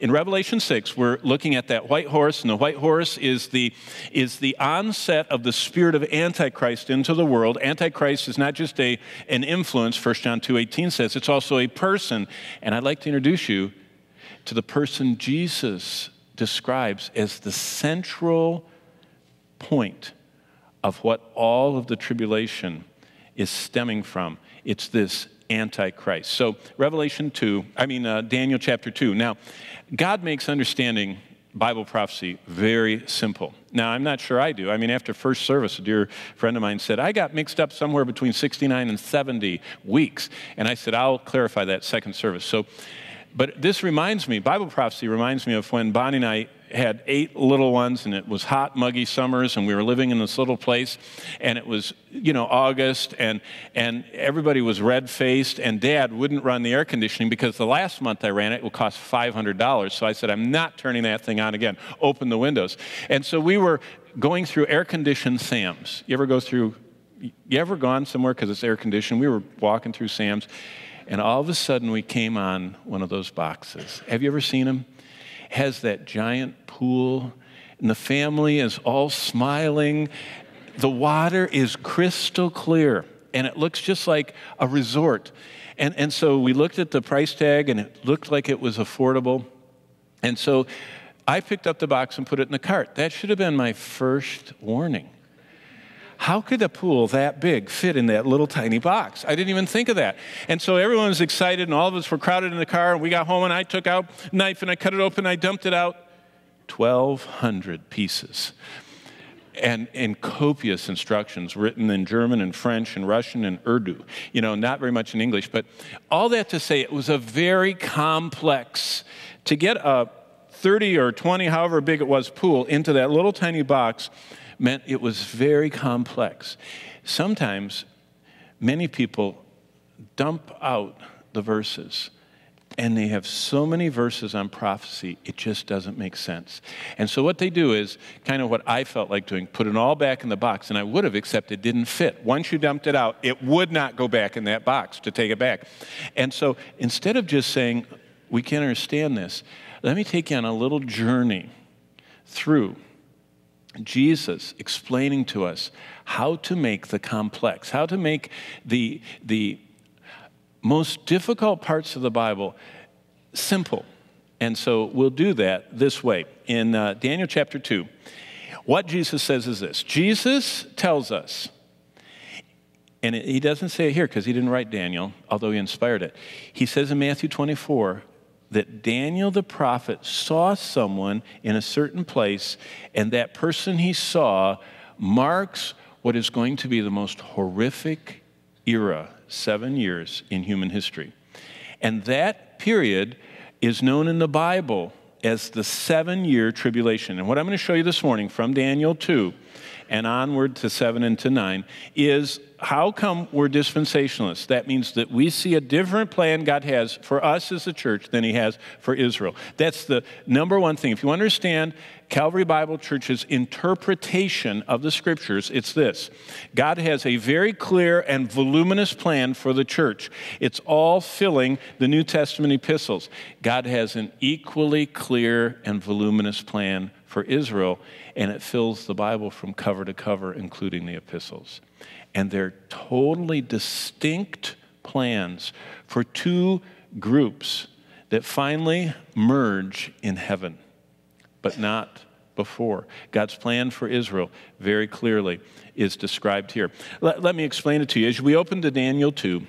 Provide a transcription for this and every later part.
in Revelation 6, we're looking at that white horse, and the white horse is the, is the onset of the spirit of Antichrist into the world. Antichrist is not just a, an influence, 1 John 2.18 says, it's also a person. And I'd like to introduce you to the person Jesus describes as the central point of what all of the tribulation is stemming from. It's this Antichrist. So, Revelation 2, I mean, uh, Daniel chapter 2. Now, God makes understanding Bible prophecy very simple. Now, I'm not sure I do. I mean, after first service, a dear friend of mine said, I got mixed up somewhere between 69 and 70 weeks. And I said, I'll clarify that second service. So, but this reminds me, Bible prophecy reminds me of when Bonnie and I had eight little ones, and it was hot, muggy summers, and we were living in this little place, and it was, you know, August, and, and everybody was red faced, and dad wouldn't run the air conditioning because the last month I ran it, it would cost $500. So I said, I'm not turning that thing on again. Open the windows. And so we were going through air conditioned Sam's. You ever go through, you ever gone somewhere because it's air conditioned? We were walking through Sam's, and all of a sudden we came on one of those boxes. Have you ever seen them? has that giant pool, and the family is all smiling. The water is crystal clear, and it looks just like a resort. And, and so we looked at the price tag, and it looked like it was affordable. And so I picked up the box and put it in the cart. That should have been my first warning. How could a pool that big fit in that little tiny box? I didn't even think of that. And so everyone was excited, and all of us were crowded in the car. And we got home, and I took out knife and I cut it open, and I dumped it out. 1,200 pieces. And in copious instructions written in German and French and Russian and Urdu. You know, not very much in English, but all that to say it was a very complex. To get a 30 or 20, however big it was, pool into that little tiny box meant it was very complex. Sometimes many people dump out the verses and they have so many verses on prophecy, it just doesn't make sense. And so what they do is kind of what I felt like doing put it all back in the box, and I would have, except it didn't fit. Once you dumped it out, it would not go back in that box to take it back. And so instead of just saying, we can't understand this, let me take you on a little journey through Jesus explaining to us how to make the complex, how to make the, the most difficult parts of the Bible simple. And so we'll do that this way. In uh, Daniel chapter 2, what Jesus says is this Jesus tells us, and he doesn't say it here because he didn't write Daniel, although he inspired it. He says in Matthew 24, that Daniel the prophet saw someone in a certain place, and that person he saw marks what is going to be the most horrific era, seven years in human history. And that period is known in the Bible as the seven year tribulation. And what I'm going to show you this morning from Daniel 2 and onward to 7 and to 9 is how come we're dispensationalists? That means that we see a different plan God has for us as a church than He has for Israel. That's the number one thing. If you understand Calvary Bible Church's interpretation of the scriptures, it's this God has a very clear and voluminous plan for the church. It's all filling the New Testament epistles. God has an equally clear and voluminous plan for Israel, and it fills the Bible from cover to cover, including the epistles. And they're totally distinct plans for two groups that finally merge in heaven, but not before. God's plan for Israel very clearly is described here. Let, let me explain it to you. As we open to Daniel 2,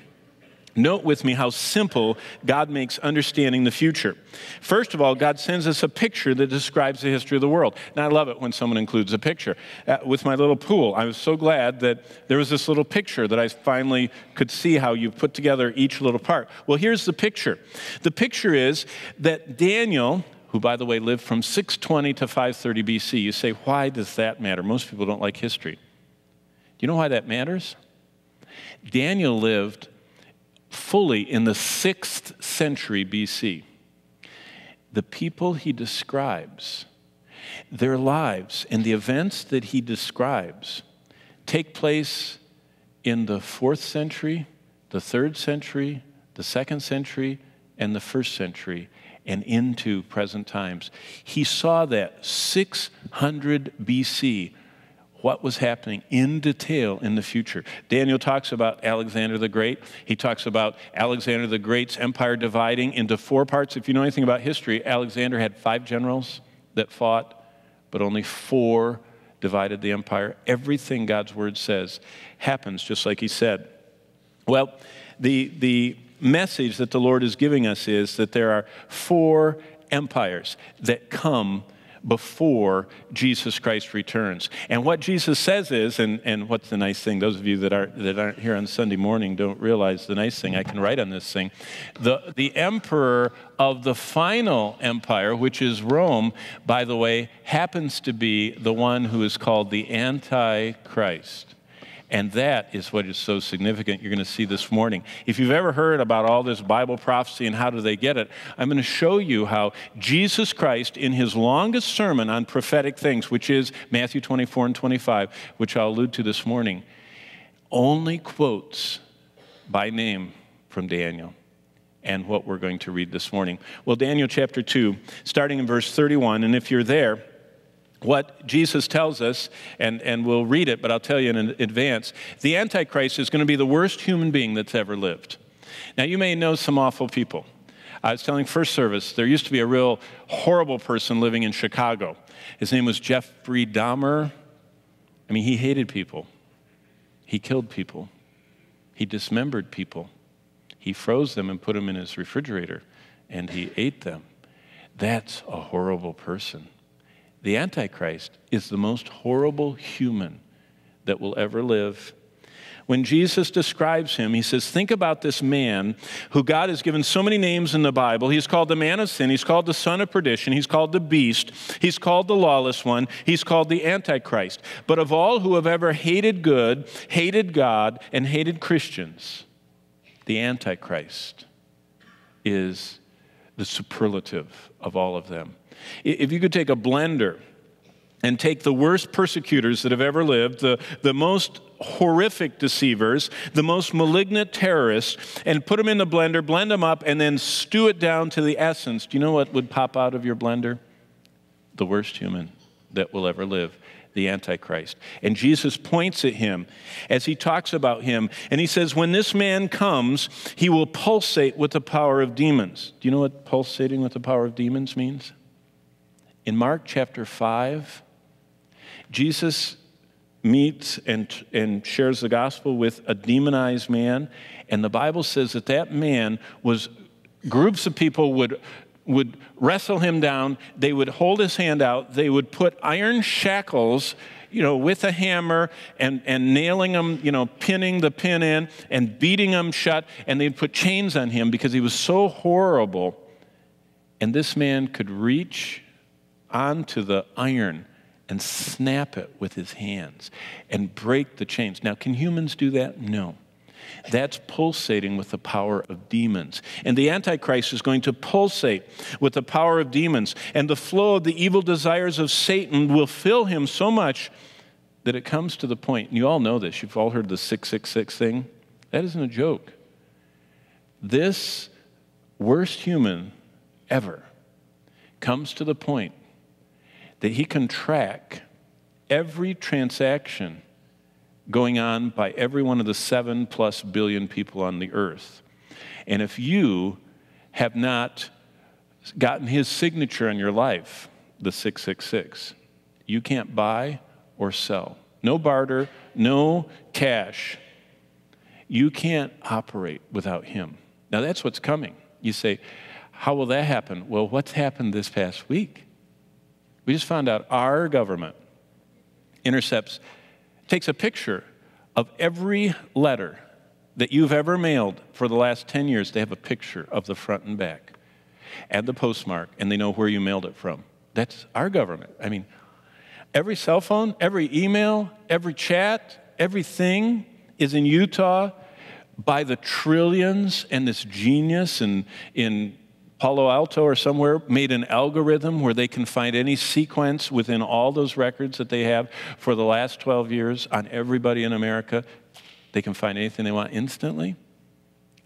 Note with me how simple God makes understanding the future. First of all, God sends us a picture that describes the history of the world. And I love it when someone includes a picture. Uh, with my little pool, I was so glad that there was this little picture that I finally could see how you put together each little part. Well, here's the picture the picture is that Daniel, who, by the way, lived from 620 to 530 BC, you say, why does that matter? Most people don't like history. Do you know why that matters? Daniel lived fully in the sixth century BC. The people he describes, their lives, and the events that he describes take place in the fourth century, the third century, the second century, and the first century. and into present times. He saw that 600 BC, what was happening in detail in the future. Daniel talks about Alexander the Great. He talks about Alexander the Great's empire dividing into four parts. If you know anything about history, Alexander had five generals that fought, but only four divided the empire. Everything God's word says happens just like he said. Well, the, the message that the Lord is giving us is that there are four empires that come before Jesus Christ returns. And what Jesus says is, and, and what's the nice thing, those of you that, are, that aren't here on Sunday morning don't realize the nice thing, I can write on this thing. The, the emperor of the final empire, which is Rome, by the way, happens to be the one who is called the Antichrist. And that is what is so significant you're going to see this morning. If you've ever heard about all this Bible prophecy and how do they get it, I'm going to show you how Jesus Christ, in his longest sermon on prophetic things, which is Matthew 24 and 25, which I'll allude to this morning, only quotes by name from Daniel and what we're going to read this morning. Well, Daniel chapter 2, starting in verse 31, and if you're there, what Jesus tells us, and, and we'll read it, but I'll tell you in advance the Antichrist is going to be the worst human being that's ever lived. Now, you may know some awful people. I was telling First Service, there used to be a real horrible person living in Chicago. His name was Jeffrey Dahmer. I mean, he hated people, he killed people, he dismembered people, he froze them and put them in his refrigerator, and he ate them. That's a horrible person the Antichrist is the most horrible human that will ever live. When Jesus describes him, he says, Think about this man who God has given so many names in the Bible. He's called the man of sin. He's called the son of perdition. He's called the beast. He's called the lawless one. He's called the Antichrist. But of all who have ever hated good, hated God, and hated Christians, the Antichrist is the superlative of all of them. If you could take a blender and take the worst persecutors that have ever lived, the, the most horrific deceivers, the most malignant terrorists, and put them in the blender, blend them up, and then stew it down to the essence, do you know what would pop out of your blender? The worst human that will ever live the Antichrist. And Jesus points at him as he talks about him, and he says, When this man comes, he will pulsate with the power of demons. Do you know what pulsating with the power of demons means? In Mark chapter 5, Jesus meets and, and shares the gospel with a demonized man, and the Bible says that that man was, groups of people would would wrestle him down, they would hold his hand out, they would put iron shackles you know, with a hammer and, and nailing him, you know, pinning the pin in and beating him shut, and they'd put chains on him because he was so horrible. And this man could reach onto the iron and snap it with his hands and break the chains. Now, can humans do that? No. That's pulsating with the power of demons. And the Antichrist is going to pulsate with the power of demons. And the flow of the evil desires of Satan will fill him so much that it comes to the point, and you all know this, you've all heard the 666 thing. That isn't a joke. This worst human ever comes to the point that he can track every transaction going on by every one of the seven plus billion people on the earth. And if you have not gotten his signature on your life, the 666, you can't buy or sell. No barter, no cash. You can't operate without him. Now that's what's coming. You say, how will that happen? Well, what's happened this past week? We just found out our government intercepts, takes a picture of every letter that you've ever mailed for the last 10 years. They have a picture of the front and back and the postmark, and they know where you mailed it from. That's our government. I mean, every cell phone, every email, every chat, everything is in Utah by the trillions, and this genius and in Palo Alto or somewhere made an algorithm where they can find any sequence within all those records that they have for the last 12 years on everybody in America. They can find anything they want instantly.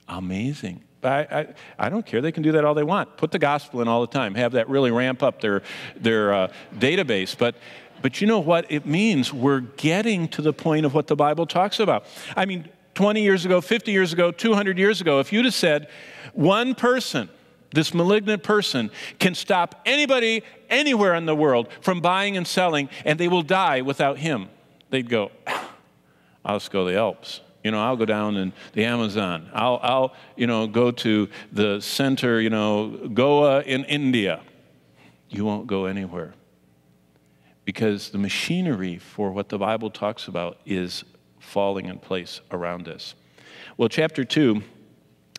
Amazing. I, I, I, don't care. They can do that all they want. Put the gospel in all the time. Have that really ramp up their, their uh, database. But, but you know what? It means we're getting to the point of what the Bible talks about. I mean, 20 years ago, 50 years ago, 200 years ago, if you'd have said, one person, this malignant person, can stop anybody anywhere in the world from buying and selling, and they will die without him, they'd go, ah, I'll just go to the Alps. You know, I'll go down in the Amazon. I'll, I'll, you know, go to the center, you know, Goa in India. You won't go anywhere. Because the machinery for what the Bible talks about is falling in place around us. Well, chapter 2,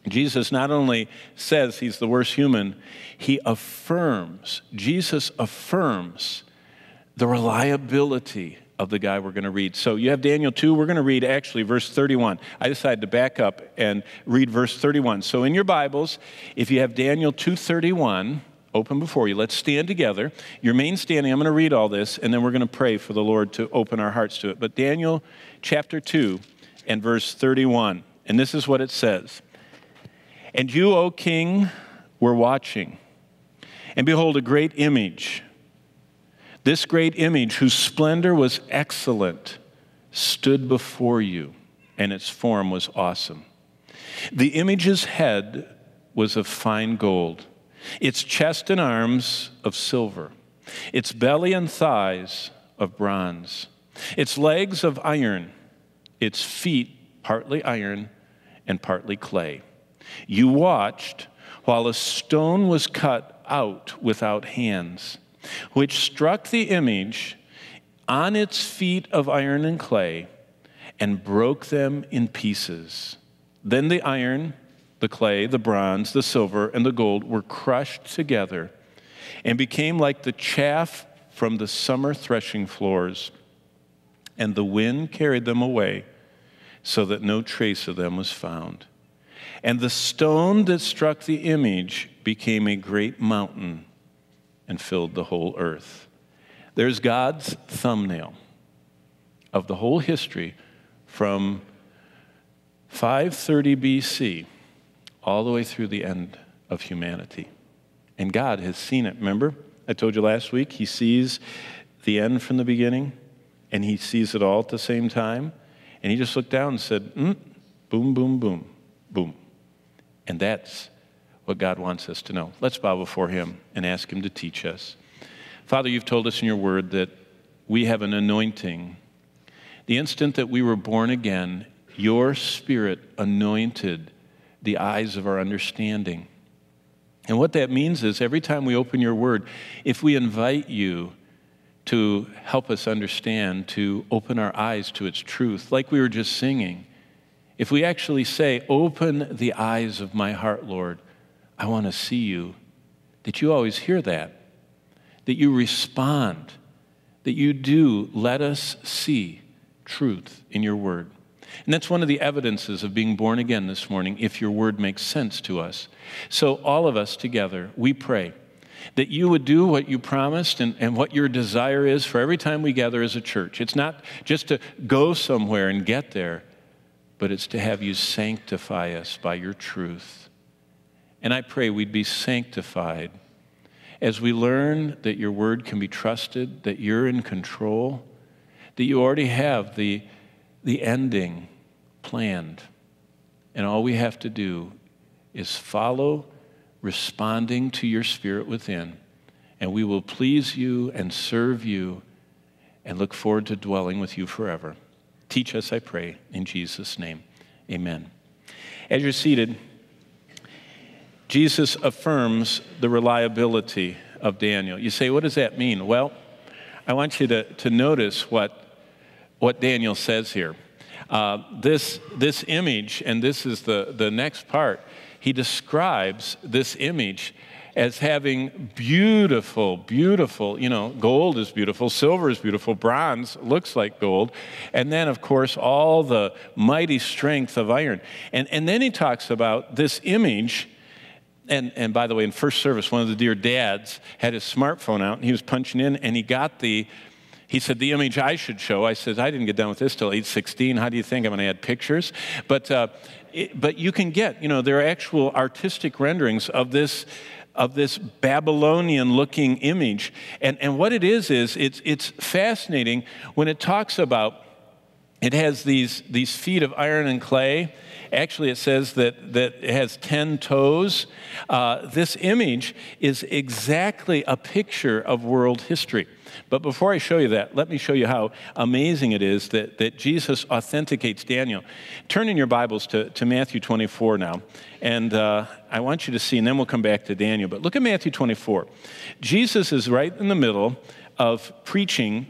Jesus not only says he's the worst human, he affirms, Jesus affirms the reliability of the guy we're going to read. So you have Daniel 2. We're going to read actually verse 31. I decided to back up and read verse 31. So in your Bibles, if you have Daniel 2:31 open before you, let's stand together. Your main standing, I'm going to read all this and then we're going to pray for the Lord to open our hearts to it. But Daniel chapter 2 and verse 31. And this is what it says. And you, O king, were watching. And behold, a great image this great image, whose splendor was excellent, stood before you, and its form was awesome. The image's head was of fine gold, its chest and arms of silver, its belly and thighs of bronze, its legs of iron, its feet partly iron and partly clay. You watched while a stone was cut out without hands which struck the image on its feet of iron and clay and broke them in pieces. Then the iron, the clay, the bronze, the silver, and the gold were crushed together and became like the chaff from the summer threshing floors. And the wind carried them away so that no trace of them was found. And the stone that struck the image became a great mountain and filled the whole earth. There's God's thumbnail of the whole history from 530 BC all the way through the end of humanity. And God has seen it. Remember, I told you last week, He sees the end from the beginning and He sees it all at the same time. And He just looked down and said, mm, boom, boom, boom, boom. And that's what God wants us to know. Let's bow before Him and ask Him to teach us. Father, you've told us in your word that we have an anointing. The instant that we were born again, your Spirit anointed the eyes of our understanding. And what that means is every time we open your word, if we invite you to help us understand, to open our eyes to its truth, like we were just singing, if we actually say, Open the eyes of my heart, Lord, I want to see you, that you always hear that, that you respond, that you do let us see truth in your word. And that's one of the evidences of being born again this morning, if your word makes sense to us. So, all of us together, we pray that you would do what you promised and, and what your desire is for every time we gather as a church. It's not just to go somewhere and get there, but it's to have you sanctify us by your truth. And I pray we'd be sanctified as we learn that your word can be trusted, that you're in control, that you already have the, the ending planned. And all we have to do is follow, responding to your spirit within. And we will please you and serve you and look forward to dwelling with you forever. Teach us, I pray, in Jesus' name. Amen. As you're seated, Jesus affirms the reliability of Daniel. You say, what does that mean? Well, I want you to, to notice what, what Daniel says here. Uh, this, this image, and this is the, the next part, he describes this image as having beautiful, beautiful, you know, gold is beautiful, silver is beautiful, bronze looks like gold, and then, of course, all the mighty strength of iron. And, and then he talks about this image and, and by the way, in first service, one of the dear dads had his smartphone out and he was punching in and he got the, He said, The image I should show. I said, I didn't get done with this till 816. How do you think I'm going to add pictures? But, uh, it, but you can get, you know, there are actual artistic renderings of this. Of this Babylonian looking image. And, and what it is, is it's, it's fascinating when it talks about it has these, these feet of iron and clay. Actually, it says that, that it has 10 toes. Uh, this image is exactly a picture of world history. But before I show you that, let me show you how amazing it is that, that Jesus authenticates Daniel. Turn in your Bibles to, to Matthew 24 now. And uh, I want you to see, and then we'll come back to Daniel. But look at Matthew 24. Jesus is right in the middle of preaching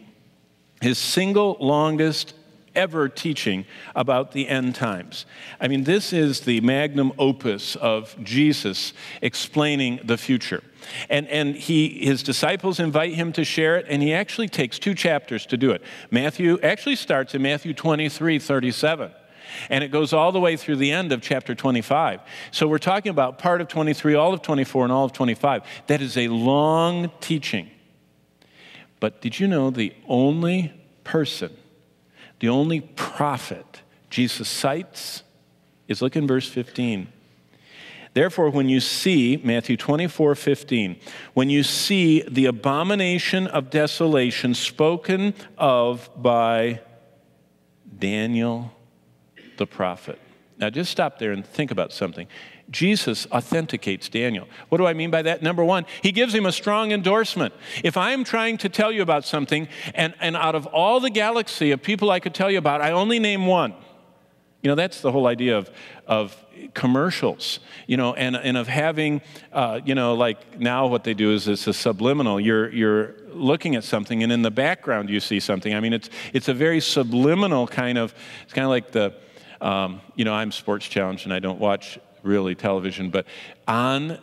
his single longest ever teaching about the end times. I mean, this is the magnum opus of Jesus explaining the future. And, and he, his disciples invite him to share it, and he actually takes two chapters to do it. Matthew actually starts in Matthew 23 37. And it goes all the way through the end of chapter 25. So we're talking about part of 23, all of 24, and all of 25. That is a long teaching. But did you know the only person the only prophet Jesus cites is look in verse 15. Therefore, when you see, Matthew 24, 15, when you see the abomination of desolation spoken of by Daniel the prophet. Now, just stop there and think about something. Jesus authenticates Daniel. What do I mean by that? Number one, he gives him a strong endorsement. If I'm trying to tell you about something, and, and out of all the galaxy of people I could tell you about, I only name one. You know, that's the whole idea of, of commercials, you know, and, and of having, uh, you know, like now what they do is it's a subliminal. You're, you're looking at something, and in the background you see something. I mean, it's, it's a very subliminal kind of, it's kind of like the, um, you know, I'm sports challenged and I don't watch really television, but on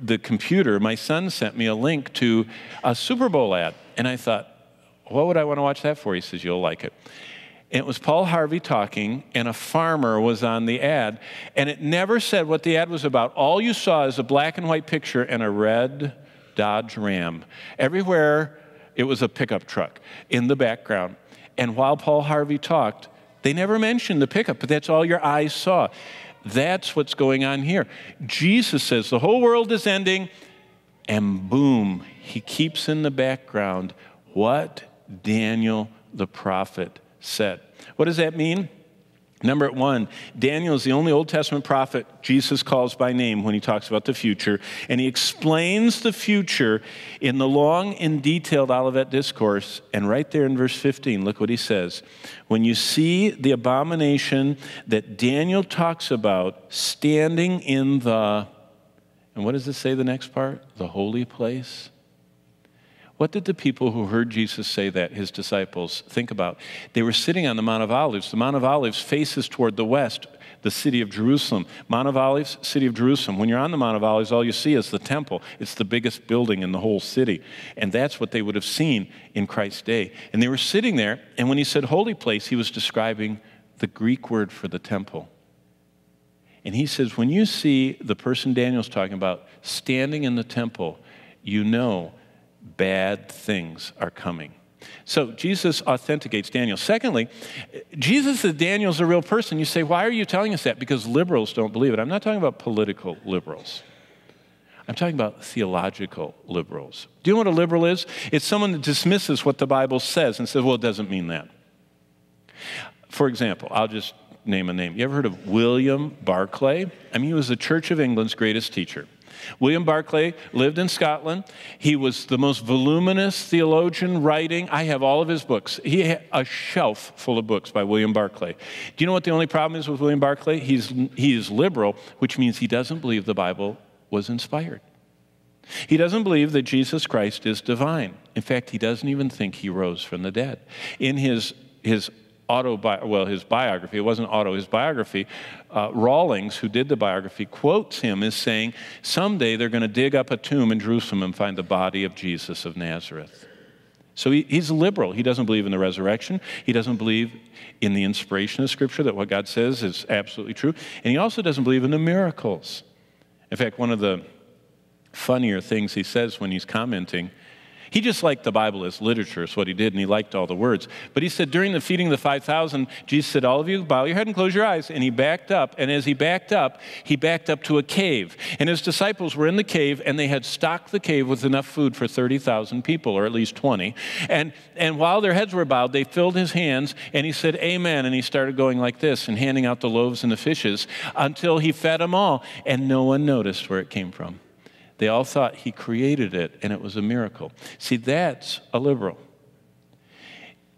the computer, my son sent me a link to a Super Bowl ad. And I thought, what would I want to watch that for? He says, You'll like it. It was Paul Harvey talking, and a farmer was on the ad. And it never said what the ad was about. All you saw is a black and white picture and a red Dodge Ram. Everywhere, it was a pickup truck in the background. And while Paul Harvey talked, they never mentioned the pickup, but that's all your eyes saw. That's what's going on here. Jesus says the whole world is ending, and boom, he keeps in the background what Daniel the prophet said. What does that mean? Number one, Daniel is the only Old Testament prophet Jesus calls by name when he talks about the future, and he explains the future in the long and detailed Olivet Discourse. And right there in verse 15, look what he says. When you see the abomination that Daniel talks about standing in the, and what does it say the next part? The holy place? What did the people who heard Jesus say that, his disciples, think about? They were sitting on the Mount of Olives. The Mount of Olives faces toward the west, the city of Jerusalem. Mount of Olives, city of Jerusalem. When you're on the Mount of Olives, all you see is the temple. It's the biggest building in the whole city. And that's what they would have seen in Christ's day. And they were sitting there, and when he said holy place, he was describing the Greek word for the temple. And he says, when you see the person Daniel's talking about standing in the temple, you know bad things are coming. So Jesus authenticates Daniel. Secondly, Jesus says Daniel's a real person. You say, why are you telling us that? Because liberals don't believe it. I'm not talking about political liberals. I'm talking about theological liberals. Do you know what a liberal is? It's someone that dismisses what the Bible says and says, well, it doesn't mean that. For example, I'll just name a name. You ever heard of William Barclay? I mean, he was the Church of England's greatest teacher. William Barclay lived in Scotland. He was the most voluminous theologian writing. I have all of his books. He had a shelf full of books by William Barclay. Do you know what the only problem is with William Barclay? He's, he is liberal, which means he doesn't believe the Bible was inspired. He doesn't believe that Jesus Christ is divine. In fact, he doesn't even think he rose from the dead. In his, his autobi- well, his biography, it wasn't auto, his biography, uh, Rawlings, who did the biography, quotes him as saying, Someday they're going to dig up a tomb in Jerusalem and find the body of Jesus of Nazareth. So he, he's liberal. He doesn't believe in the resurrection. He doesn't believe in the inspiration of Scripture, that what God says is absolutely true. And he also doesn't believe in the miracles. In fact, one of the funnier things he says when he's commenting He just liked the Bible as literature, is what he did, and he liked all the words. But he said during the feeding of the 5,000, Jesus said, All of you, bow your head and close your eyes. And he backed up, and as he backed up, he backed up to a cave. And his disciples were in the cave, and they had stocked the cave with enough food for 30,000 people, or at least 20. And, and while their heads were bowed, they filled his hands, and he said, Amen. And he started going like this and handing out the loaves and the fishes until he fed them all, and no one noticed where it came from. They all thought he created it and it was a miracle. See, that's a liberal.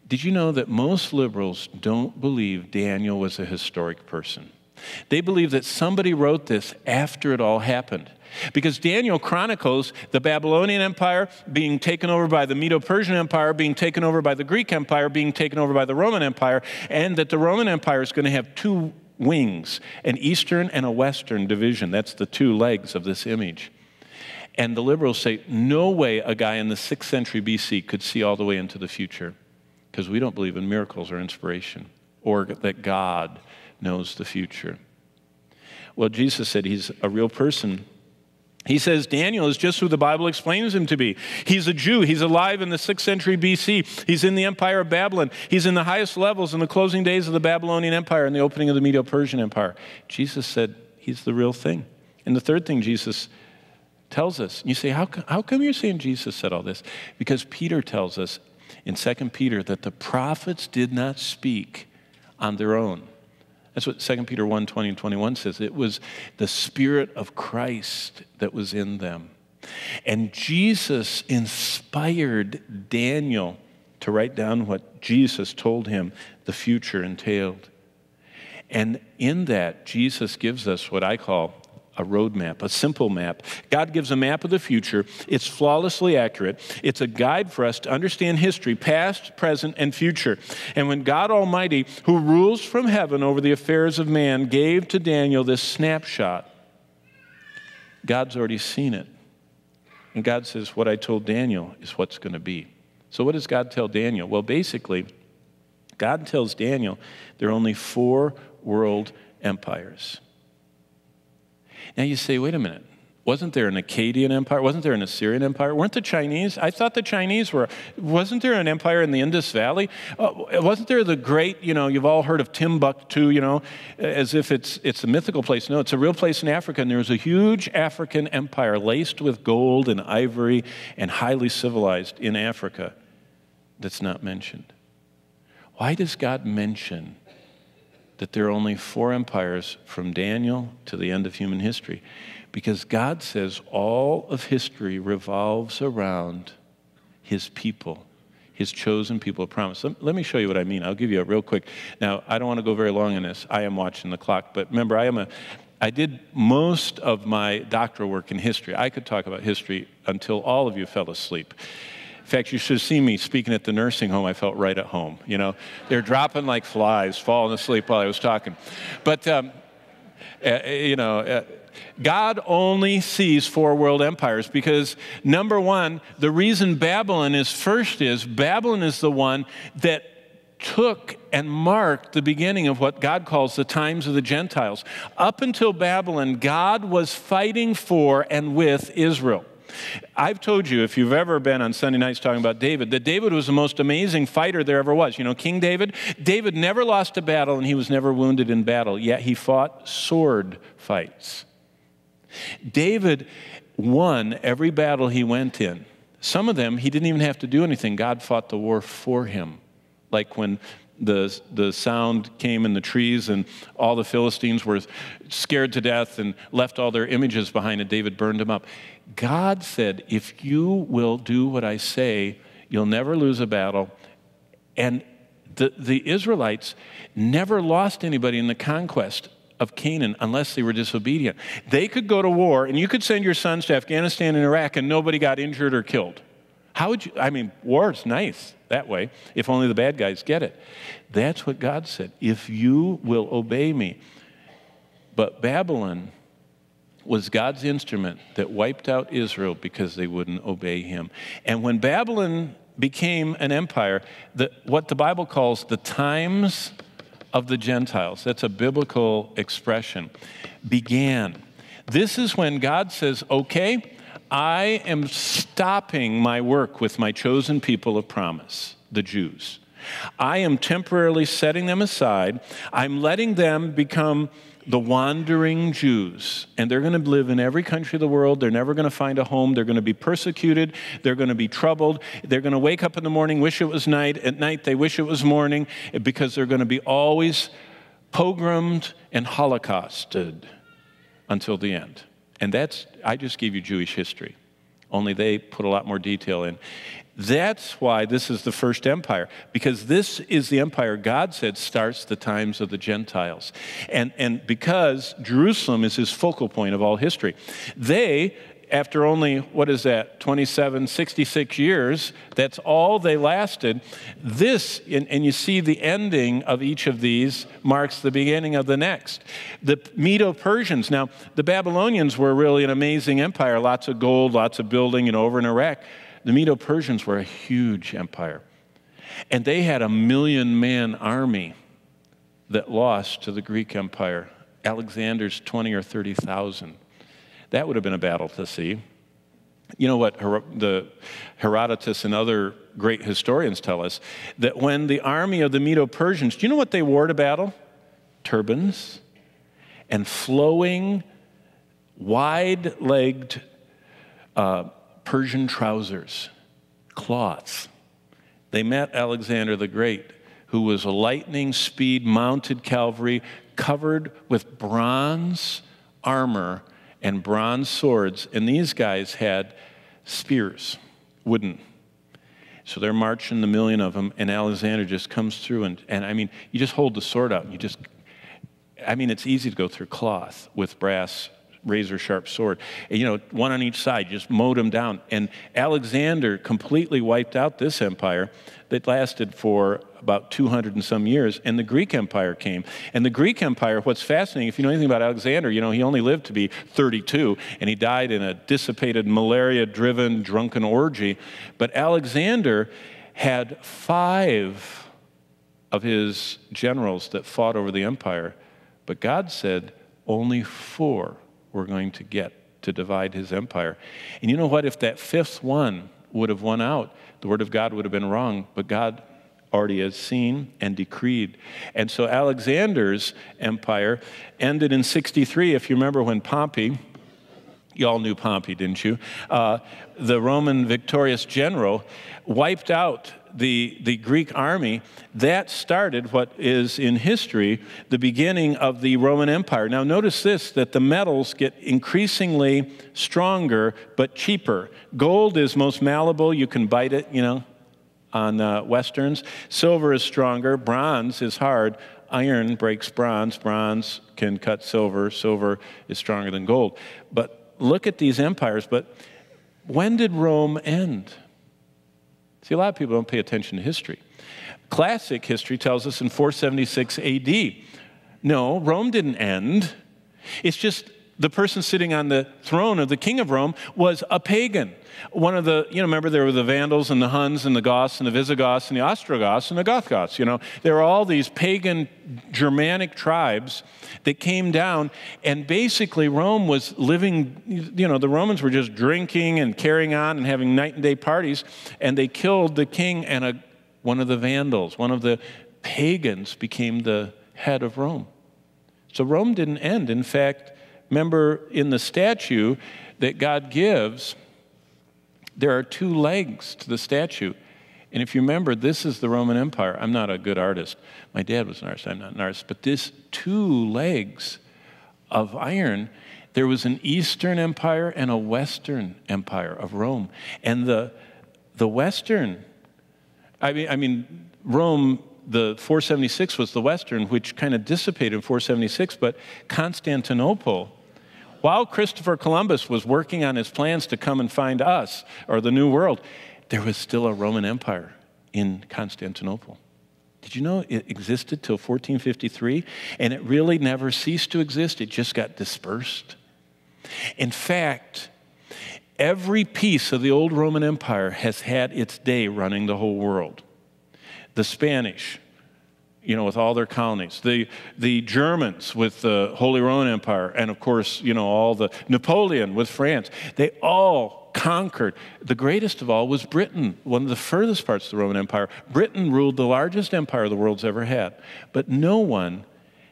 Did you know that most liberals don't believe Daniel was a historic person? They believe that somebody wrote this after it all happened. Because Daniel chronicles the Babylonian Empire being taken over by the Medo Persian Empire, being taken over by the Greek Empire, being taken over by the Roman Empire, and that the Roman Empire is going to have two wings an eastern and a western division. That's the two legs of this image. And the liberals say, no way a guy in the 6th century BC could see all the way into the future because we don't believe in miracles or inspiration or that God knows the future. Well, Jesus said he's a real person. He says Daniel is just who the Bible explains him to be. He's a Jew. He's alive in the 6th century BC. He's in the Empire of Babylon. He's in the highest levels in the closing days of the Babylonian Empire and the opening of the Medo Persian Empire. Jesus said he's the real thing. And the third thing Jesus tells us. You say, how, how come you're saying Jesus said all this? Because Peter tells us in 2 Peter that the prophets did not speak on their own. That's what 2 Peter 1 20 and 21 says. It was the Spirit of Christ that was in them. And Jesus inspired Daniel to write down what Jesus told him the future entailed. And in that, Jesus gives us what I call a roadmap, a simple map. God gives a map of the future. It's flawlessly accurate. It's a guide for us to understand history, past, present, and future. And when God Almighty, who rules from heaven over the affairs of man, gave to Daniel this snapshot, God's already seen it. And God says, What I told Daniel is what's going to be. So, what does God tell Daniel? Well, basically, God tells Daniel there are only four world empires. Now you say, wait a minute. Wasn't there an Akkadian empire? Wasn't there an Assyrian empire? Weren't the Chinese? I thought the Chinese were. Wasn't there an empire in the Indus Valley? Uh, wasn't there the great, you know, you've all heard of Timbuktu, you know, as if it's, it's a mythical place. No, it's a real place in Africa. And there was a huge African empire laced with gold and ivory and highly civilized in Africa that's not mentioned. Why does God mention that there are only four empires from Daniel to the end of human history. Because God says all of history revolves around his people, his chosen people of promise. Let, me show you what I mean. I'll give you a real quick. Now, I don't want to go very long in this. I am watching the clock, but remember, I am a I did most of my doctoral work in history. I could talk about history until all of you fell asleep fact, you should have seen me speaking at the nursing home. I felt right at home. You know, they're dropping like flies, falling asleep while I was talking. But, um, uh, you know, uh, God only sees four world empires because, number one, the reason Babylon is first is Babylon is the one that took and marked the beginning of what God calls the times of the Gentiles. Up until Babylon, God was fighting for and with Israel. I've told you, if you've ever been on Sunday nights talking about David, that David was the most amazing fighter there ever was. You know, King David? David never lost a battle and he was never wounded in battle, yet he fought sword fights. David won every battle he went in. Some of them, he didn't even have to do anything. God fought the war for him. Like when the, the sound came in the trees, and all the Philistines were scared to death and left all their images behind, and David burned them up. God said, If you will do what I say, you'll never lose a battle. And the, the Israelites never lost anybody in the conquest of Canaan unless they were disobedient. They could go to war, and you could send your sons to Afghanistan and Iraq, and nobody got injured or killed. How would you? I mean, war is nice that way, if only the bad guys get it. That's what God said. If you will obey me. But Babylon was God's instrument that wiped out Israel because they wouldn't obey him. And when Babylon became an empire, the, what the Bible calls the times of the Gentiles, that's a biblical expression, began. This is when God says, okay, I am stopping my work with my chosen people of promise, the Jews. I am temporarily setting them aside. I'm letting them become the wandering Jews, and they're going to live in every country of the world. They're never going to find a home. They're going to be persecuted. They're going to be troubled. They're going to wake up in the morning, wish it was night. At night, they wish it was morning because they're going to be always pogromed and holocausted until the end. And that's, I just gave you Jewish history, only they put a lot more detail in. That's why this is the first empire, because this is the empire God said starts the times of the Gentiles. And, and because Jerusalem is his focal point of all history, they after only, what is that, 27, 66 years, that's all they lasted. This, and, and, you see the ending of each of these marks the beginning of the next. The Medo Persians, now, the Babylonians were really an amazing empire, lots of gold, lots of building, and over in Iraq. The Medo Persians were a huge empire. And they had a million man army that lost to the Greek Empire. Alexander's 20 or 30,000. That would have been a battle to see. You know what Her- the Herodotus and other great historians tell us? That when the army of the Medo Persians, do you know what they wore to battle? Turbans and flowing, wide legged uh, Persian trousers, cloths. They met Alexander the Great, who was a lightning speed mounted cavalry covered with bronze armor and bronze swords, and these guys had spears, wooden. So they're marching the million of them, and Alexander just comes through, and, and I mean, you just hold the sword out, and you just, I mean, it's easy to go through cloth with brass razor sharp sword. And, you know, one on each side, just mowed them down. And Alexander completely wiped out this empire that lasted for about 200 and some years, and the Greek Empire came. And the Greek Empire, what's fascinating, if you know anything about Alexander, you know, he only lived to be 32, and he died in a dissipated, malaria driven, drunken orgy. But Alexander had five of his generals that fought over the empire, but God said only four were going to get to divide his empire. And you know what? If that fifth one would have won out, the word of God would have been wrong, but God already has seen and decreed. And so Alexander's empire ended in 63. If you remember when Pompey, you all knew Pompey, didn't you? Uh, the Roman victorious general wiped out the, the Greek army, that started what is in history the beginning of the Roman Empire. Now, notice this that the metals get increasingly stronger but cheaper. Gold is most malleable, you can bite it, you know, on uh, westerns. Silver is stronger, bronze is hard. Iron breaks bronze, bronze can cut silver, silver is stronger than gold. But look at these empires. But when did Rome end? See, a lot of people don't pay attention to history. Classic history tells us in 476 AD. No, Rome didn't end. It's just the person sitting on the throne of the king of Rome was a pagan. One of the, you know, remember there were the Vandals and the Huns and the Goths and the Visigoths and the Ostrogoths and the Gothgoths, you know. There were all these pagan Germanic tribes that came down, and basically Rome was living, you know, the Romans were just drinking and carrying on and having night and day parties, and they killed the king and a, one of the Vandals, one of the pagans became the head of Rome. So Rome didn't end. In fact, Remember in the statue that God gives, there are two legs to the statue. And if you remember, this is the Roman Empire. I'm not a good artist. My dad was an artist. I'm not an artist. But this two legs of iron, there was an Eastern Empire and a Western Empire of Rome. And the, the Western, I mean, I mean, Rome the 476 was the Western, which kind of dissipated in 476, but Constantinople while Christopher Columbus was working on his plans to come and find us, or the New World, there was still a Roman Empire in Constantinople. Did you know it existed till 1453? And it really never ceased to exist, it just got dispersed. In fact, every piece of the old Roman Empire has had its day running the whole world. The Spanish, you know, with all their colonies. The, the Germans with the Holy Roman Empire, and of course, you know, all the Napoleon with France. They all conquered. The greatest of all was Britain, one of the furthest parts of the Roman Empire. Britain ruled the largest empire the world's ever had. But no one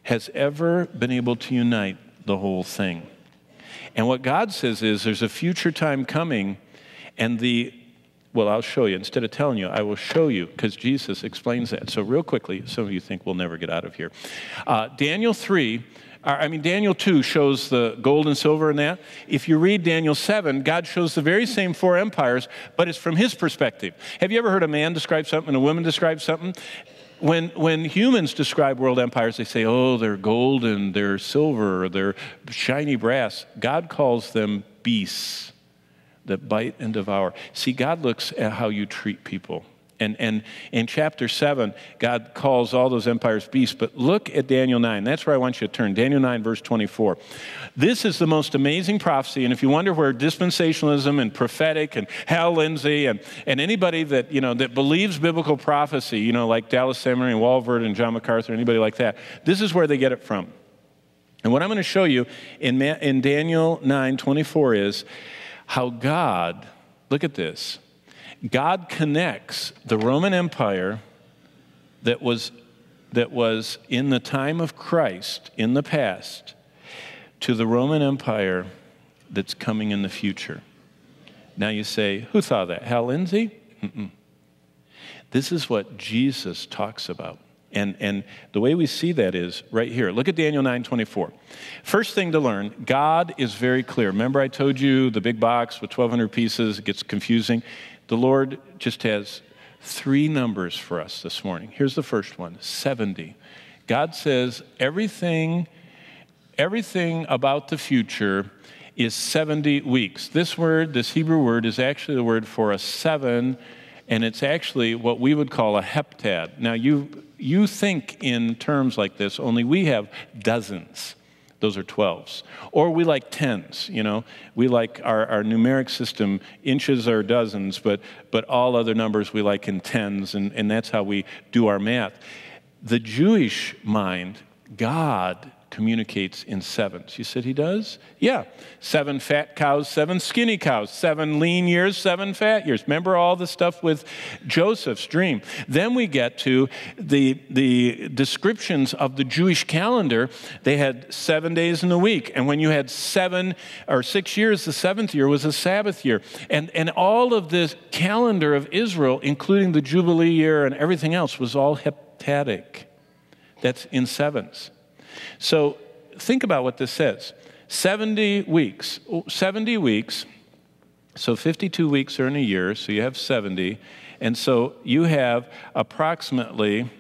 has ever been able to unite the whole thing. And what God says is there's a future time coming, and the well, I'll show you. Instead of telling you, I will show you because Jesus explains that. So, real quickly, some of you think we'll never get out of here. Uh, Daniel 3, uh, I mean, Daniel 2 shows the gold and silver and that. If you read Daniel 7, God shows the very same four empires, but it's from his perspective. Have you ever heard a man describe something and a woman describe something? When, when humans describe world empires, they say, oh, they're golden, they're silver, they're shiny brass. God calls them beasts that bite and devour. See, God looks at how you treat people. And, and in chapter 7, God calls all those empires beasts. But look at Daniel 9. That's where I want you to turn. Daniel 9, verse 24. This is the most amazing prophecy. And if you wonder where dispensationalism and prophetic and Hal Lindsey and, and anybody that, you know, that believes biblical prophecy, you know, like Dallas Seminary and Walvoord and John MacArthur, anybody like that, this is where they get it from. And what I'm going to show you in, in Daniel 9, 24 is how God, look at this, God connects the Roman Empire that was, that was in the time of Christ in the past to the Roman Empire that's coming in the future. Now you say, who thought that? Hal Lindsey? This is what Jesus talks about. And, and the way we see that is right here. Look at Daniel 9 24. First thing to learn God is very clear. Remember, I told you the big box with 1,200 pieces, it gets confusing. The Lord just has three numbers for us this morning. Here's the first one 70. God says everything, everything about the future is 70 weeks. This word, this Hebrew word, is actually the word for a seven, and it's actually what we would call a heptad. Now, you you think in terms like this, only we have dozens. Those are 12s. Or we like tens, you know. We like our, our numeric system, inches are dozens, but, but all other numbers we like in tens, and, and that's how we do our math. The Jewish mind, God communicates in sevens. You said he does? Yeah. Seven fat cows, seven skinny cows, seven lean years, seven fat years. Remember all the stuff with Joseph's dream. Then we get to the, the descriptions of the Jewish calendar. They had seven days in the week. And when you had seven or six years, the seventh year was a Sabbath year. And, and all of the calendar of Israel, including the Jubilee year and everything else, was all heptadic. That's in sevens. So think about what this says 70 weeks. 70 weeks. So 52 weeks are in a year, so you have 70. And so you have approximately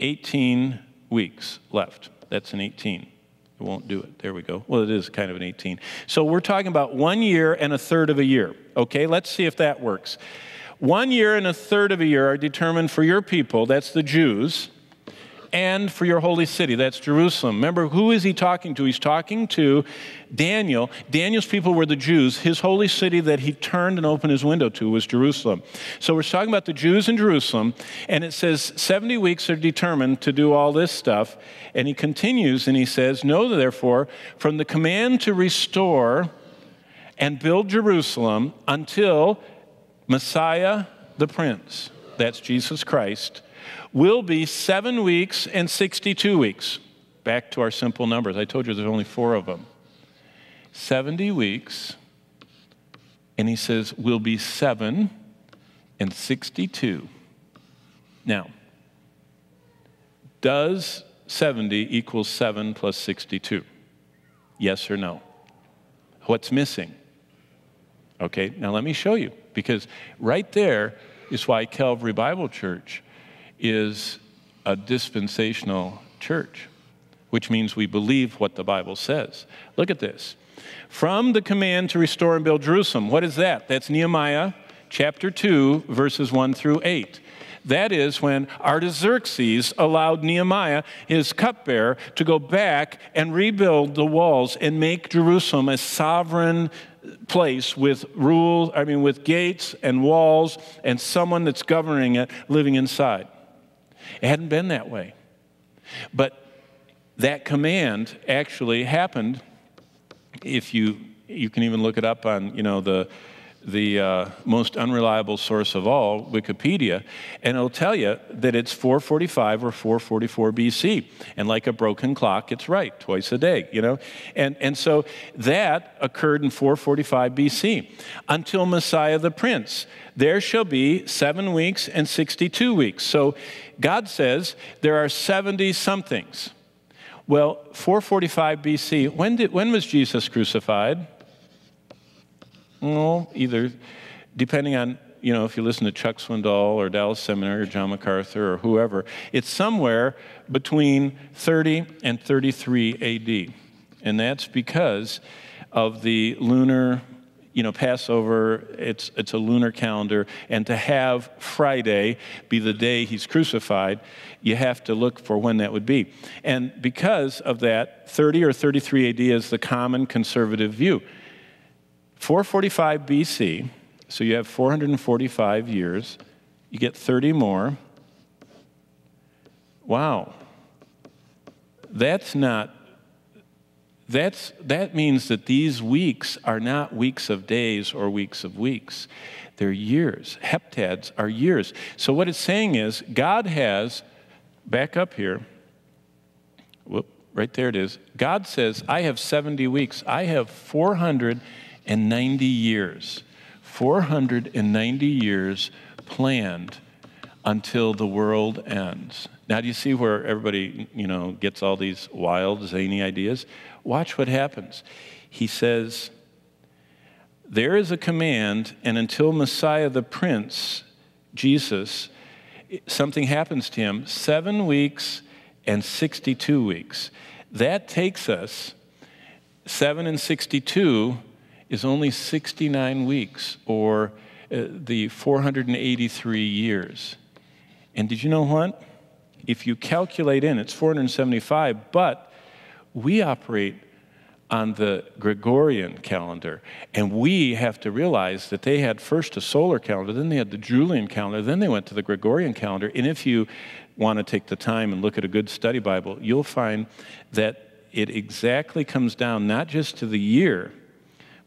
18 weeks left. That's an 18. It won't do it. There we go. Well, it is kind of an 18. So we're talking about one year and a third of a year. Okay, let's see if that works. One year and a third of a year are determined for your people, that's the Jews and for your holy city. That's Jerusalem. Remember, who is he talking to? He's talking to Daniel. Daniel's people were the Jews. His holy city that he turned and opened his window to was Jerusalem. So we're talking about the Jews in Jerusalem, and it says 70 weeks are determined to do all this stuff. And he continues and he says, Know therefore, from the command to restore and build Jerusalem until Messiah the Prince, that's Jesus Christ, will be seven weeks and 62 weeks. Back to our simple numbers. I told you there's only four of them. 70 weeks, and he says, will be seven and 62. Now, does 70 equal 7 plus 62? Yes or no? What's missing? Okay, now let me show you, because right there is why Calvary Bible Church is a dispensational church, which means we believe what the Bible says. Look at this. From the command to restore and build Jerusalem. What is that? That's Nehemiah chapter 2, verses 1 through 8. That is when Artaxerxes allowed Nehemiah, his cupbearer, to go back and rebuild the walls and make Jerusalem a sovereign place with rules, I mean, with gates and walls and someone that's governing it living inside. It hadn't been that way. But that command actually happened if you you can even look it up on, you know, the, the uh, most unreliable source of all, Wikipedia, and it'll tell you that it's 445 or 444 BC. And like a broken clock, it's right twice a day, you know? And, and so that occurred in 445 BC until Messiah the Prince. There shall be seven weeks and 62 weeks. So God says there are 70 somethings. Well, 445 BC, when, did, when was Jesus crucified? Well, either depending on, you know, if you listen to Chuck Swindoll or Dallas Seminary or John MacArthur or whoever, it's somewhere between 30 and 33 AD. And that's because of the lunar, you know, Passover, it's, it's a lunar calendar, and to have Friday be the day he's crucified, you have to look for when that would be. And because of that, 30 or 33 AD is the common conservative view. 445 BC, so you have 445 years, you get 30 more. Wow. That's not that's, that means that these weeks are not weeks of days or weeks of weeks. They're years. Heptads are years. So, what it's saying is, God has, back up here, whoop, right there it is. God says, I have 70 weeks. I have 400 490 years. 490 years planned until the world ends. Now, do you see where everybody, you know, gets all these wild, zany ideas? Watch what happens. He says, There is a command, and until Messiah the Prince, Jesus, something happens to him, seven weeks and 62 weeks. That takes us, seven and 62 is only 69 weeks or uh, the 483 years. And did you know what? If you calculate in, it's 475, but we operate on the Gregorian calendar. And we have to realize that they had first a solar calendar, then they had the Julian calendar, then they went to the Gregorian calendar. And if you want to take the time and look at a good study Bible, you'll find that it exactly comes down not just to the year,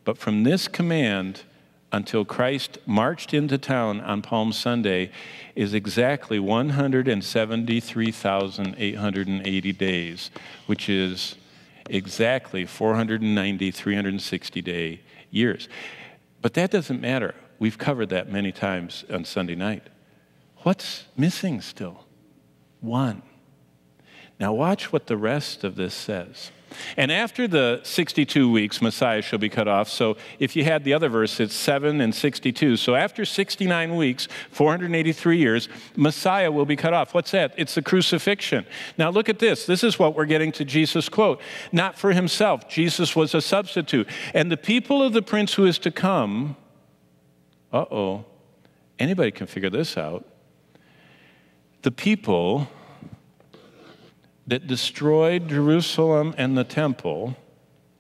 but from this command until Christ marched into town on Palm Sunday is exactly 173,880 days, which is exactly 490, 360 day years. But that doesn't matter. We've covered that many times on Sunday night. What's missing still? One. Now, watch what the rest of this says. And after the 62 weeks, Messiah shall be cut off. So if you had the other verse, it's 7 and 62. So after 69 weeks, 483 years, Messiah will be cut off. What's that? It's the crucifixion. Now look at this. This is what we're getting to Jesus' quote. Not for himself, Jesus was a substitute. And the people of the prince who is to come, uh oh, anybody can figure this out. The people that destroyed Jerusalem and the temple,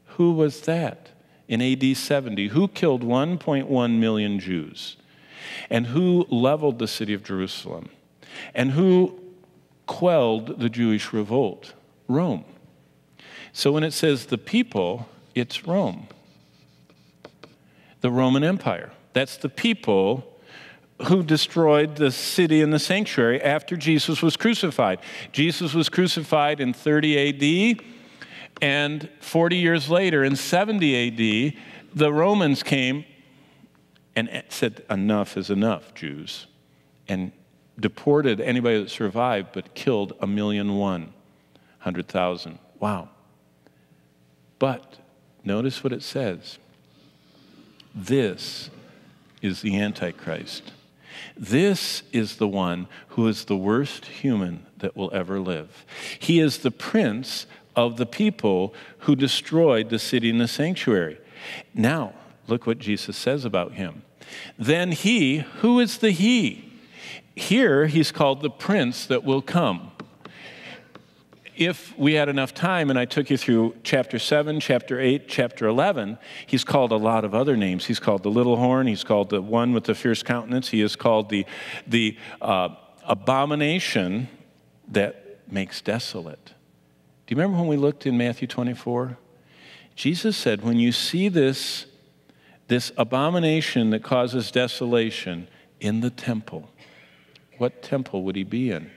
who was that in AD 70? Who killed 1.1 million Jews? And who leveled the city of Jerusalem? And who quelled the Jewish revolt? Rome. So when it says the people, it's Rome, the Roman Empire. That's the people who destroyed the city and the sanctuary after Jesus was crucified. Jesus was crucified in 30 AD, and 40 years later, in 70 AD, the Romans came and said, Enough is enough, Jews, and deported anybody that survived, but killed a million one hundred thousand. Wow. But notice what it says this is the Antichrist. This is the one who is the worst human that will ever live. He is the prince of the people who destroyed the city and the sanctuary. Now, look what Jesus says about him. Then he, who is the he? Here he's called the prince that will come if we had enough time and I took you through chapter 7, chapter 8, chapter 11, he's called a lot of other names. He's called the little horn, he's called the one with the fierce countenance, he is called the, the uh, abomination that makes desolate. Do you remember when we looked in Matthew 24? Jesus said, when you see this, this abomination that causes desolation in the temple, what temple would he be in?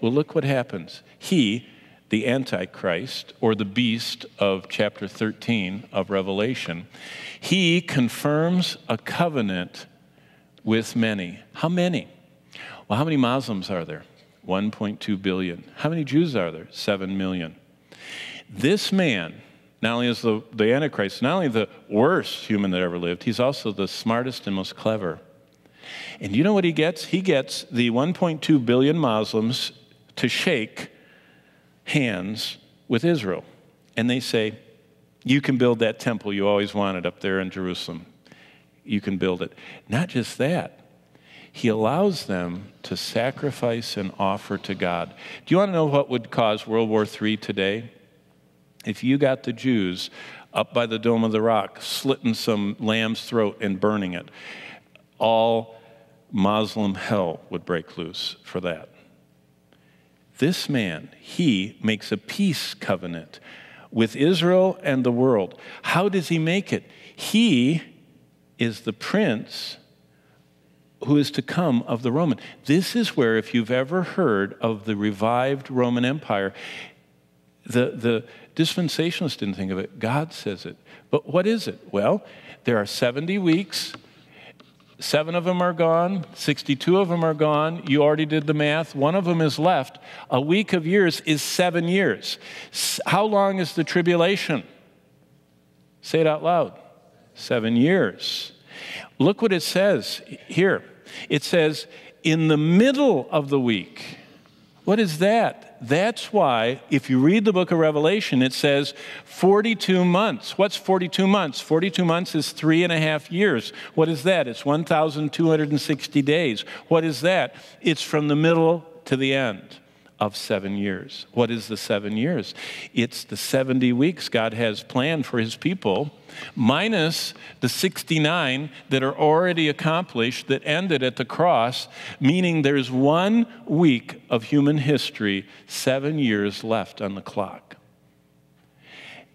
Well, look what happens. He, the Antichrist, or the beast of chapter 13 of Revelation, he confirms a covenant with many. How many? Well, how many Muslims are there? 1.2 billion. How many Jews are there? 7 million. This man, not only is the, the Antichrist, not only the worst human that ever lived, he's also the smartest and most clever. And you know what he gets? He gets the 1.2 billion Muslims to shake hands with Israel. And they say, You can build that temple you always wanted up there in Jerusalem. You can build it. Not just that, he allows them to sacrifice and offer to God. Do you want to know what would cause World War III today? If you got the Jews up by the Dome of the Rock, slitting some lamb's throat and burning it, all Muslim hell would break loose for that. This man, he makes a peace covenant with Israel and the world. How does he make it? He is the prince who is to come of the Roman. This is where, if you've ever heard of the revived Roman Empire, the, the dispensationalists didn't think of it. God says it. But what is it? Well, there are 70 weeks Seven of them are gone, 62 of them are gone. You already did the math. One of them is left. A week of years is seven years. How long is the tribulation? Say it out loud. Seven years. Look what it says here. It says, in the middle of the week. What is that? That's why, if you read the book of Revelation, it says 42 months. What's 42 months? 42 months is three and a half years. What is that? It's 1,260 days. What is that? It's from the middle to the end of seven years. What is the seven years? It's the 70 weeks God has planned for his people, minus the 69 that are already accomplished that ended at the cross, meaning there's one week of human history, seven years left on the clock.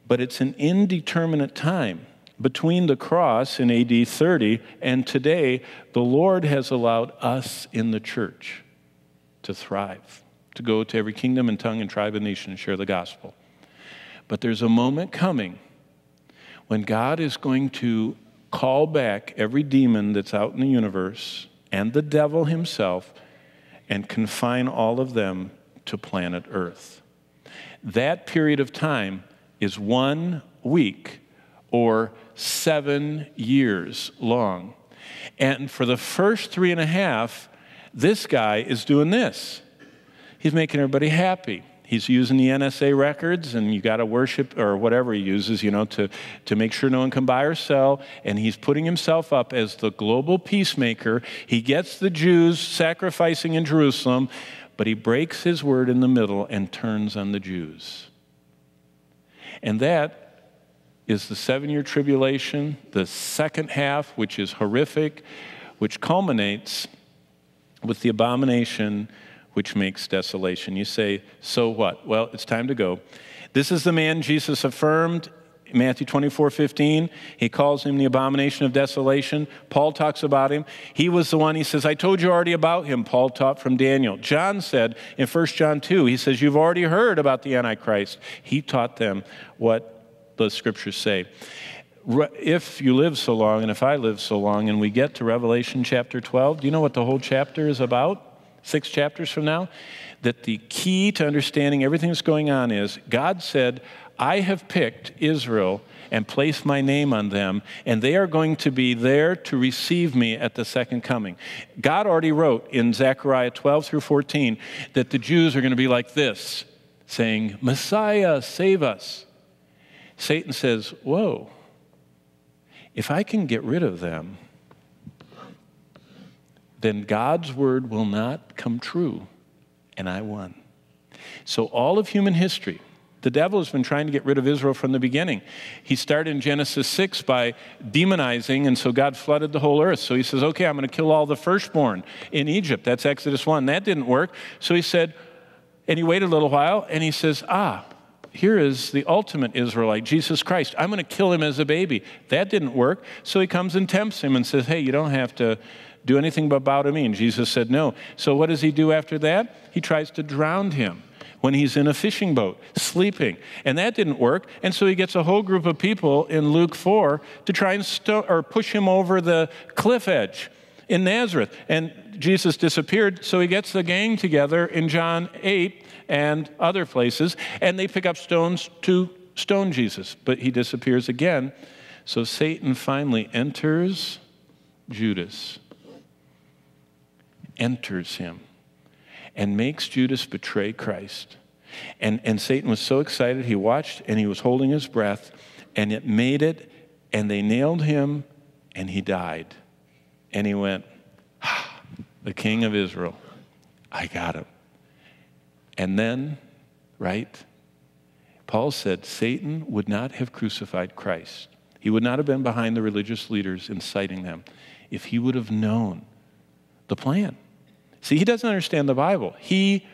But it's an indeterminate time between the cross in AD 30 and today, the Lord has allowed us in the church to thrive to go to every kingdom and tongue and tribe and nation and share the gospel. But there's a moment coming when God is going to call back every demon that's out in the universe and the devil himself and confine all of them to planet Earth. That period of time is one week or seven years long. And for the first three and a half, this guy is doing this he's making everybody happy. He's using the NSA records, and you got to worship or whatever he uses, you know, to, to make sure no one can buy or sell. And he's putting himself up as the global peacemaker. He gets the Jews sacrificing in Jerusalem, but he breaks his word in the middle and turns on the Jews. And that is the seven year tribulation, the second half, which is horrific, which culminates with the abomination which makes desolation. You say, so what? Well, it's time to go. This is the man Jesus affirmed Matthew 24, 15. He calls him the abomination of desolation. Paul talks about him. He was the one, he says, I told you already about him. Paul taught from Daniel. John said in 1 John 2, he says, You've already heard about the Antichrist. He taught them what the scriptures say. If you live so long, and if I live so long, and we get to Revelation chapter 12, do you know what the whole chapter is about? Six chapters from now, that the key to understanding everything that's going on is God said, I have picked Israel and placed my name on them, and they are going to be there to receive me at the second coming. God already wrote in Zechariah 12 through 14 that the Jews are going to be like this, saying, Messiah, save us. Satan says, Whoa, if I can get rid of them, then God's word will not come true, and I won. So, all of human history, the devil has been trying to get rid of Israel from the beginning. He started in Genesis 6 by demonizing, and so God flooded the whole earth. So he says, Okay, I'm going to kill all the firstborn in Egypt. That's Exodus 1. That didn't work. So he said, and he waited a little while, and he says, Ah, here is the ultimate Israelite, Jesus Christ. I'm going to kill him as a baby. That didn't work. So he comes and tempts him and says, Hey, you don't have to do anything but bow to me. And Jesus said, No. So what does he do after that? He tries to drown him when he's in a fishing boat, sleeping. And that didn't work. And so he gets a whole group of people in Luke 4 to try and sto- or push him over the cliff edge in Nazareth. And Jesus disappeared, so he gets the gang together in John 8 and other places, and they pick up stones to stone Jesus. But he disappears again. So Satan finally enters Judas, enters him, and makes Judas betray Christ. And, and Satan was so excited, he watched and he was holding his breath, and it made it, and they nailed him, and he died. And he went, ah, The king of Israel, I got him. And then, right, Paul said Satan would not have crucified Christ. He would not have been behind the religious leaders inciting them if he would have known the plan. See, he doesn't understand the Bible. He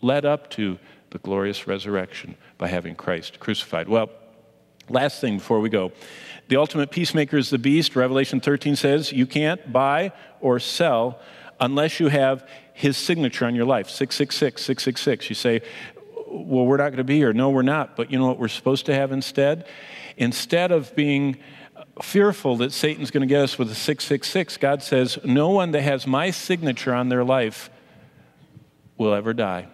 led up to the glorious resurrection by having Christ crucified. Well, last thing before we go. The ultimate peacemaker is the beast. Revelation 13 says you can't buy or sell unless you have his signature on your life 666, 666. You say, well, we're not going to be here. No, we're not. But you know what we're supposed to have instead? Instead of being fearful that Satan's going to get us with a 666, God says, no one that has my signature on their life will ever die.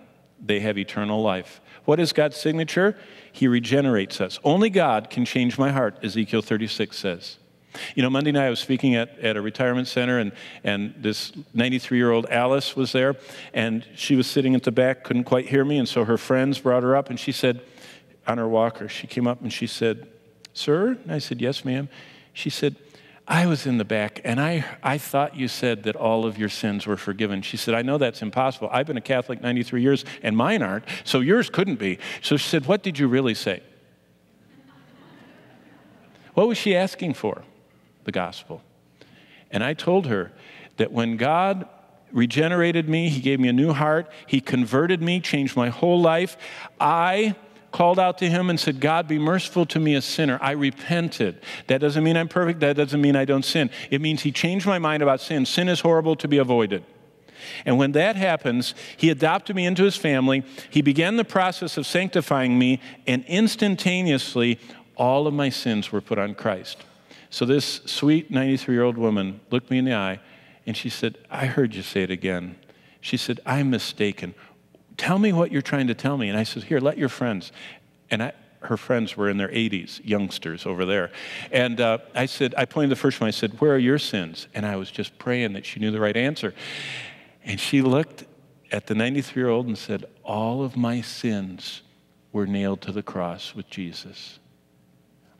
They have eternal life. What is God's signature? He regenerates us. Only God can change my heart, Ezekiel 36 says. You know, Monday night I was speaking at, at a retirement center, and, and this 93 year old Alice was there, and she was sitting at the back, couldn't quite hear me, and so her friends brought her up, and she said, on her walker, she came up and she said, Sir? And I said, Yes, ma'am. She said, I was in the back and I, I thought you said that all of your sins were forgiven. She said, I know that's impossible. I've been a Catholic 93 years and mine aren't, so yours couldn't be. So she said, What did you really say? What was she asking for? the gospel. And I told her that when God regenerated me, He gave me a new heart, He converted me, changed my whole life, I called out to him and said, God, be merciful to me, a sinner. I repented. That doesn't mean I'm perfect. That doesn't mean I don't sin. It means he changed my mind about sin. Sin is horrible to be avoided. And when that happens, he adopted me into his family. He began the process of sanctifying me, and instantaneously, all of my sins were put on Christ. So this sweet 93 year old woman looked me in the eye and she said, I heard you say it again. She said, I'm mistaken. Tell me what you're trying to tell me. And I said, Here, let your friends. And I, her friends were in their 80s, youngsters over there. And uh, I said, I pointed the first one, I said, Where are your sins? And I was just praying that she knew the right answer. And she looked at the 93 year old and said, All of my sins were nailed to the cross with Jesus.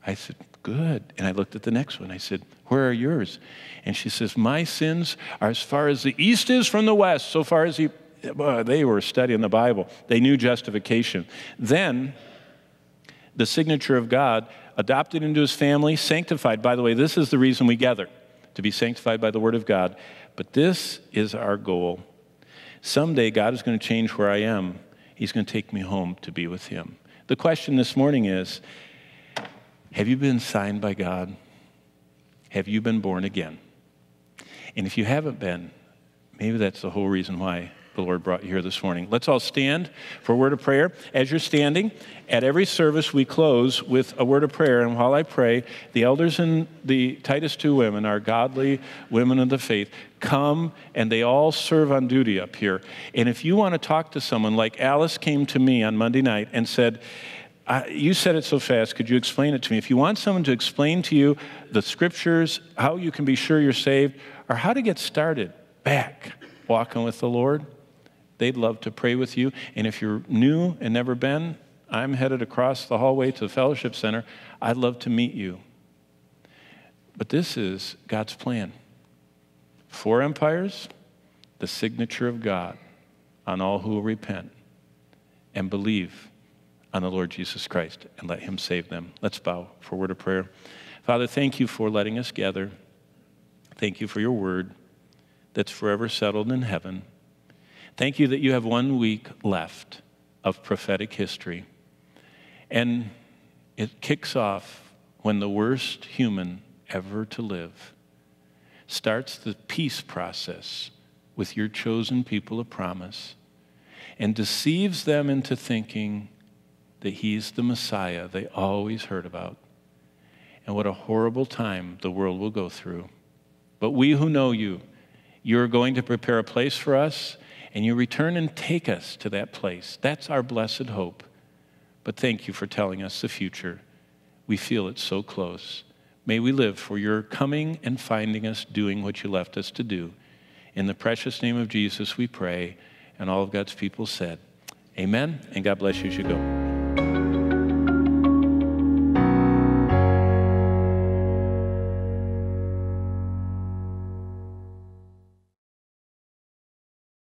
I said, Good. And I looked at the next one. I said, Where are yours? And she says, My sins are as far as the east is from the west, so far as he. They were studying the Bible. They knew justification. Then, the signature of God, adopted into his family, sanctified. By the way, this is the reason we gather, to be sanctified by the word of God. But this is our goal. Someday, God is going to change where I am. He's going to take me home to be with him. The question this morning is have you been signed by God? Have you been born again? And if you haven't been, maybe that's the whole reason why the Lord brought you here this morning. Let's all stand for a word of prayer. As you're standing, at every service we close with a word of prayer. And while I pray, the elders and the Titus 2 women, our godly women of the faith, come and they all serve on duty up here. And if you want to talk to someone, like Alice came to me on Monday night and said, I, you said it so fast. Could you explain it to me? If you want someone to explain to you the scriptures, how you can be sure you're saved, or how to get started back walking with the Lord, they'd love to pray with you. And if you're new and never been, I'm headed across the hallway to the fellowship center. I'd love to meet you. But this is God's plan. Four empires, the signature of God on all who will repent and believe on the Lord Jesus Christ and let him save them. Let's bow for a word of prayer. Father, thank you for letting us gather. Thank you for your word that's forever settled in heaven. Thank you that you have one week left of prophetic history. And it kicks off when the worst human ever to live starts the peace process with your chosen people of promise and deceives them into thinking that he's the Messiah they always heard about. And what a horrible time the world will go through. But we who know you, you're going to prepare a place for us, and you return and take us to that place. That's our blessed hope. But thank you for telling us the future. We feel it so close. May we live for your coming and finding us doing what you left us to do. In the precious name of Jesus, we pray. And all of God's people said, Amen. And God bless you as you go.